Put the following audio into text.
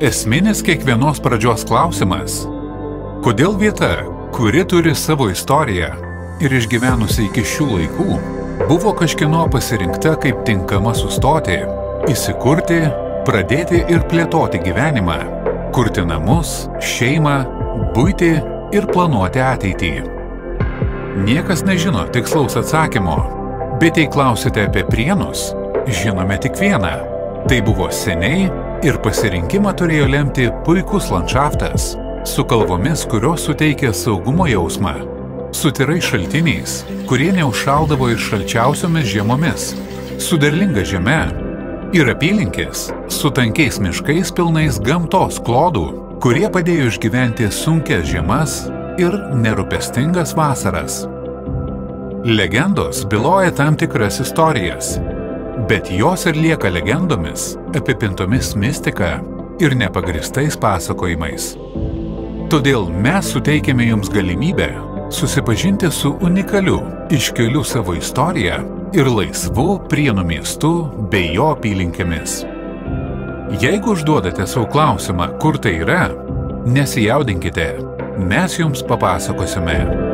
Esminis kiekvienos pradžios klausimas – kodėl vieta, kuri turi savo istoriją ir išgyvenusi iki šių laikų, buvo kažkino pasirinkta kaip tinkama sustoti, įsikurti, pradėti ir plėtoti gyvenimą, kurti namus, šeimą, būti ir planuoti ateitį. Niekas nežino tikslaus atsakymo, bet jei klausite apie prienus, žinome tik vieną. Tai buvo seniai ir pasirinkimą turėjo lemti puikus landšaftas, su kalvomis, kurios suteikė saugumo jausmą, su tirai šaltiniais, kurie neužšaldavo ir šalčiausiomis žiemomis, su derlinga žeme ir apylinkės, su tankiais miškais pilnais gamtos klodų, kurie padėjo išgyventi sunkias žiemas ir nerūpestingas vasaras. Legendos byloja tam tikras istorijas, bet jos ir lieka legendomis, apipintomis mistika ir nepagristais pasakojimais. Todėl mes suteikėme jums galimybę susipažinti su unikaliu, iškeliu savo istoriją ir laisvu Prienų miestu bei jo apylinkėmis. Jeigu užduodate savo klausimą, kur tai yra, nesijaudinkite, mes jums papasakosime.